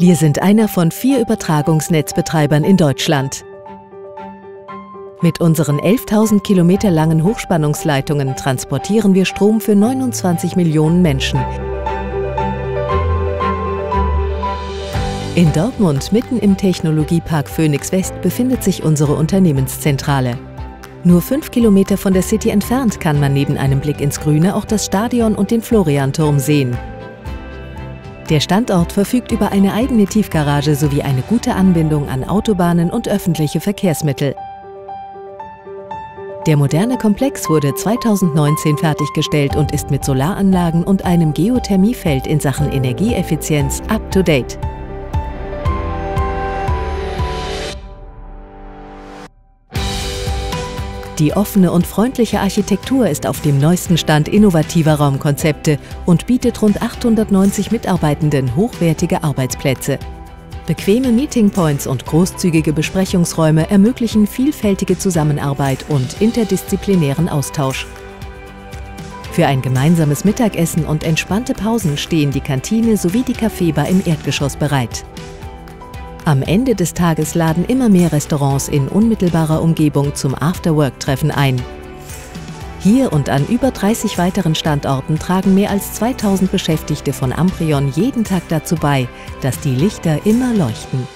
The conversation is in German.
Wir sind einer von vier Übertragungsnetzbetreibern in Deutschland. Mit unseren 11.000 Kilometer langen Hochspannungsleitungen transportieren wir Strom für 29 Millionen Menschen. In Dortmund, mitten im Technologiepark Phoenix West, befindet sich unsere Unternehmenszentrale. Nur fünf Kilometer von der City entfernt kann man neben einem Blick ins Grüne auch das Stadion und den Florianturm sehen. Der Standort verfügt über eine eigene Tiefgarage sowie eine gute Anbindung an Autobahnen und öffentliche Verkehrsmittel. Der moderne Komplex wurde 2019 fertiggestellt und ist mit Solaranlagen und einem Geothermiefeld in Sachen Energieeffizienz up-to-date. Die offene und freundliche Architektur ist auf dem neuesten Stand innovativer Raumkonzepte und bietet rund 890 Mitarbeitenden hochwertige Arbeitsplätze. Bequeme Meetingpoints und großzügige Besprechungsräume ermöglichen vielfältige Zusammenarbeit und interdisziplinären Austausch. Für ein gemeinsames Mittagessen und entspannte Pausen stehen die Kantine sowie die Kaffeebar im Erdgeschoss bereit. Am Ende des Tages laden immer mehr Restaurants in unmittelbarer Umgebung zum Afterwork-Treffen ein. Hier und an über 30 weiteren Standorten tragen mehr als 2000 Beschäftigte von Amprion jeden Tag dazu bei, dass die Lichter immer leuchten.